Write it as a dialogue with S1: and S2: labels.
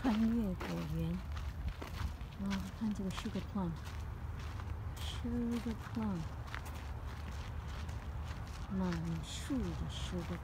S1: 穿越果园。哇，看这个 sugar 花满树的 sugar。